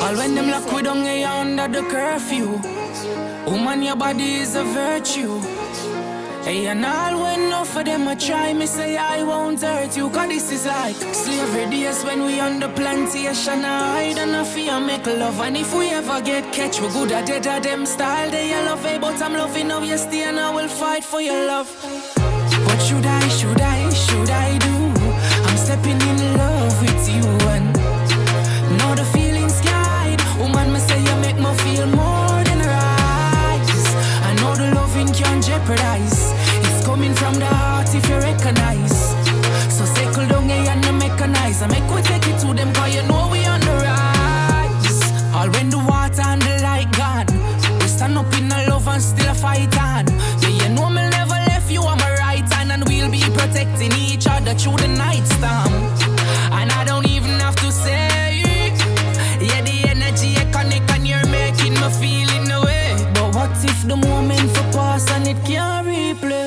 All when them lock we down here under the curfew. Woman, your body is a virtue. Hey, and all when enough of them a try me say I won't hurt you Cause this is like slavery days when we on the plantation I hide and I fear make love And if we ever get catch we good at dead at them style They a love hey, but I'm loving how you stay and I will fight for your love What should I, should I, should I do? Jeopardize It's coming from the heart if you recognize. So circle down here and mechanize. I make we take it to them cause you know we on the rise. All when the water and the light gone. We stand up in the love and still a fight on. Yeah, you know me never left you on my right hand And we'll be protecting each other through the night storm. And I don't even have to say Yeah, the energy I and you're making me feel in the way. But what if the moment for pass and it can't replay?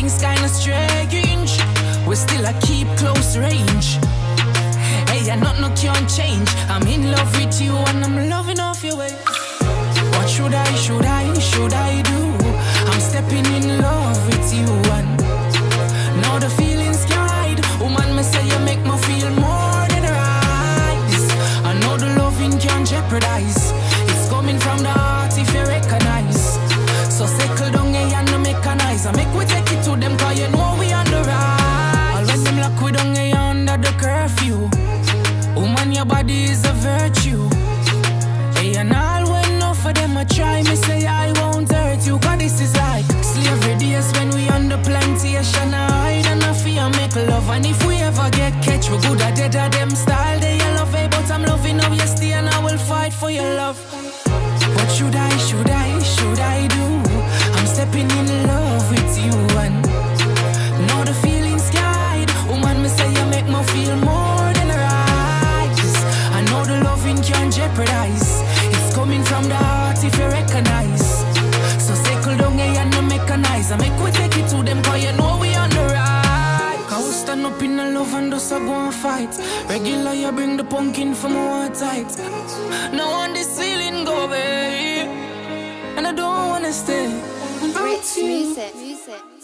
Things kinda strange, we still a keep close range. Hey, and nothing can change. I'm in love with you and I'm loving off your way. What should I, should I, should I do? I'm stepping in love with you and now the feelings guide. Woman, me say you make me feel more than right. I know the loving can jeopardize. It's coming from the heart and all when enough of them a try. Me say I won't hurt you Cause this is like slavery days when we on the plantation I hide and I fear make love. And if we ever get catch we good at dead at them style. They a love but I'm loving how you stay and I will fight for your love. What should I, should I, should I do? I'm stepping in love with you and Know the feelings guide. Woman, me say you make me feel more than right I know the loving can jeopardize coming from the heart if you recognize. So circle down here and no mechanize. I make we take it to them cause you know we on the right. Cause we stand up in the love and just a go and fight. Regular you bring the pumpkin from my tight. No on this ceiling go babe. And I don't wanna stay Rich music. music.